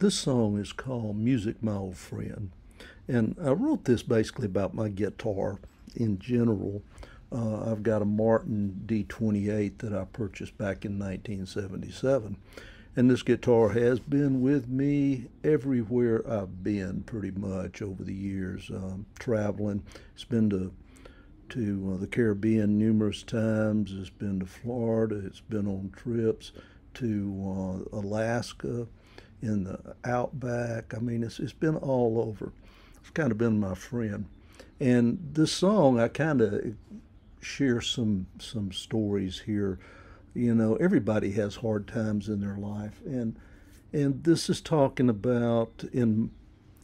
This song is called Music My Old Friend. And I wrote this basically about my guitar in general. Uh, I've got a Martin D28 that I purchased back in 1977. And this guitar has been with me everywhere I've been pretty much over the years, um, traveling. It's been to, to uh, the Caribbean numerous times, it's been to Florida, it's been on trips to uh, Alaska in the outback. I mean, it's, it's been all over. It's kind of been my friend. And this song, I kind of share some some stories here. You know, everybody has hard times in their life, and and this is talking about in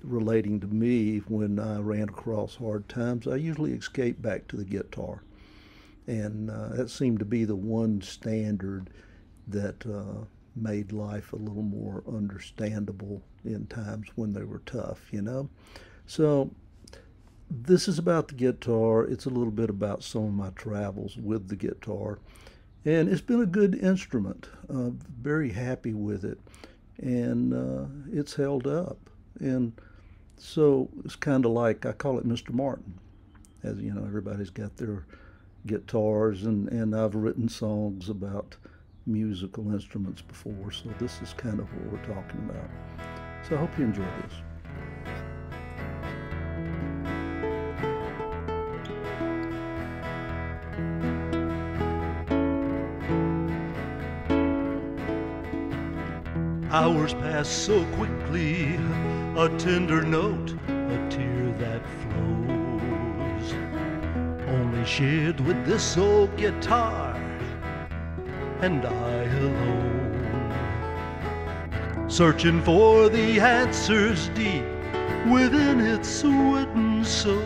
relating to me when I ran across hard times. I usually escape back to the guitar, and uh, that seemed to be the one standard that uh, made life a little more understandable in times when they were tough, you know? So this is about the guitar. It's a little bit about some of my travels with the guitar. And it's been a good instrument. Uh, very happy with it. And uh, it's held up. And so it's kind of like, I call it Mr. Martin. As you know, everybody's got their guitars, and, and I've written songs about musical instruments before, so this is kind of what we're talking about. So I hope you enjoy this. Hours pass so quickly, a tender note, a tear that flows. Only shared with this old guitar and I alone. Searching for the answers deep within its wooden soul.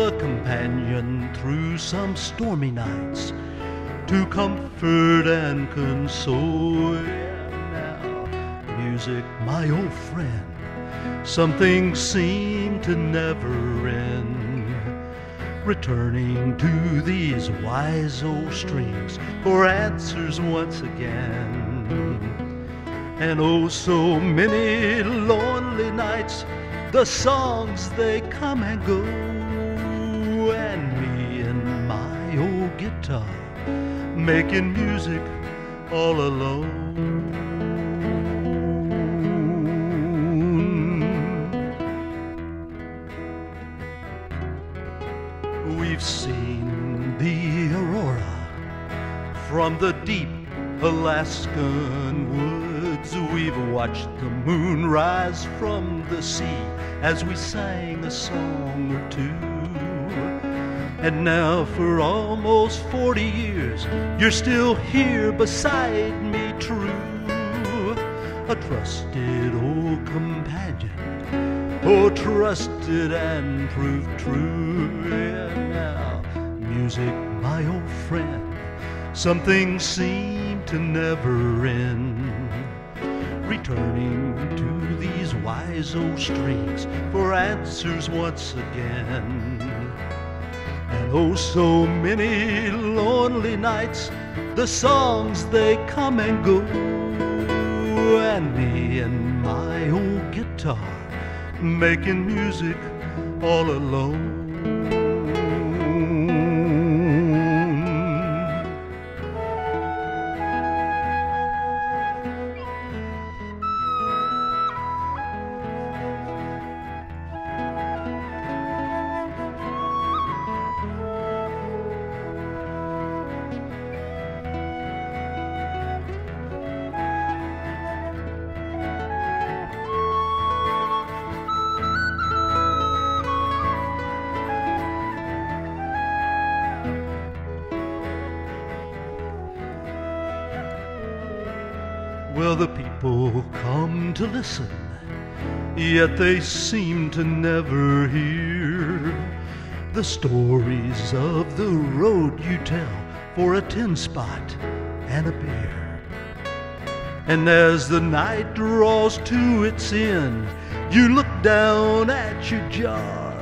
A companion through some stormy nights to comfort and console. now, music, my old friend, something seemed to never end returning to these wise old strings for answers once again. And oh, so many lonely nights, the songs they come and go, and me and my old guitar making music all alone. We've seen the aurora from the deep Alaskan woods. We've watched the moon rise from the sea as we sang a song or two. And now, for almost 40 years, you're still here beside me, true. A trusted old companion Oh, trusted and proved true. And now, music, my old friend, something seemed to never end. Returning to these wise old strings for answers once again. And oh, so many lonely nights, the songs they come and go. And me and my old guitar making music all alone. Well, the people come to listen, yet they seem to never hear the stories of the road you tell for a tin spot and a beer. And as the night draws to its end, you look down at your jar.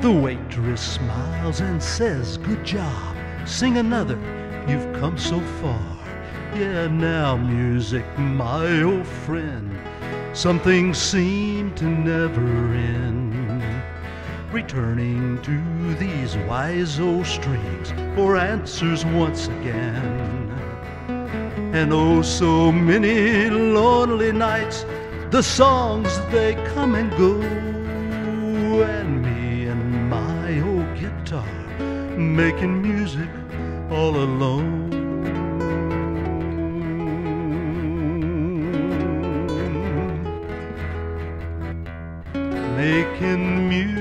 The waitress smiles and says, Good job, sing another, you've come so far. Yeah, now music, my old friend, something seemed to never end. Returning to these wise old strings for answers once again. And oh, so many lonely nights, the songs they come and go, and me and my old guitar making music all alone. making music.